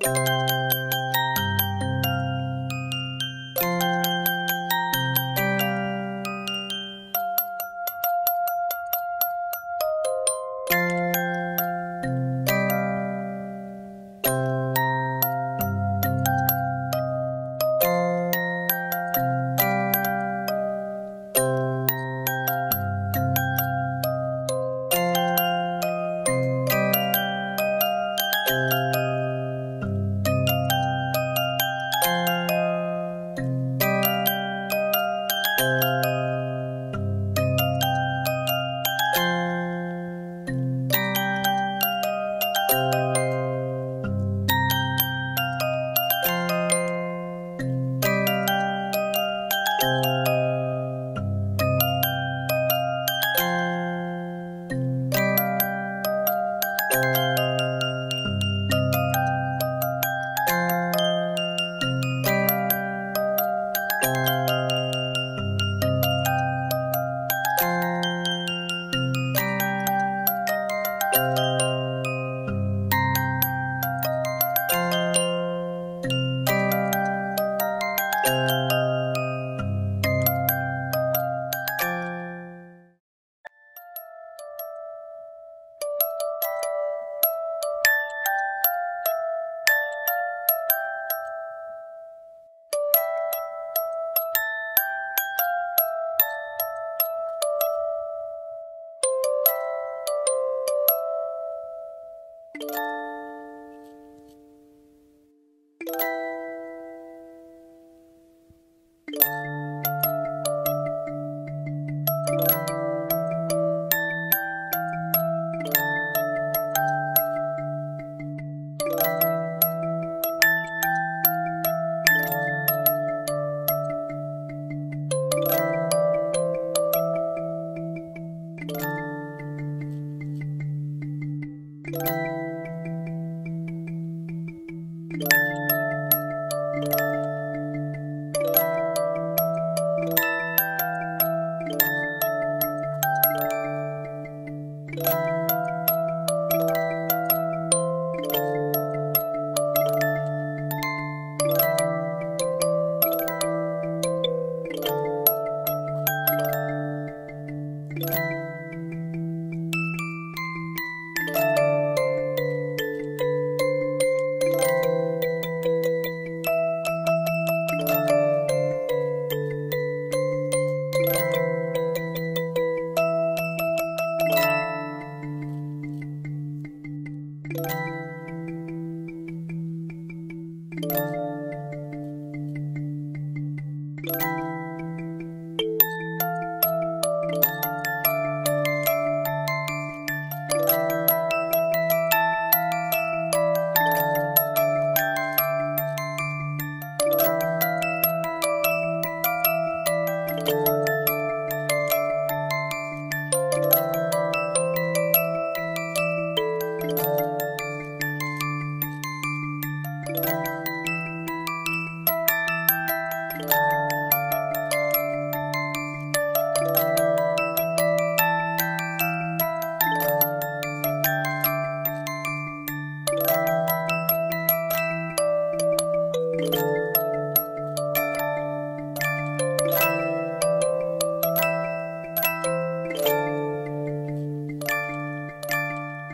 Música you Bye.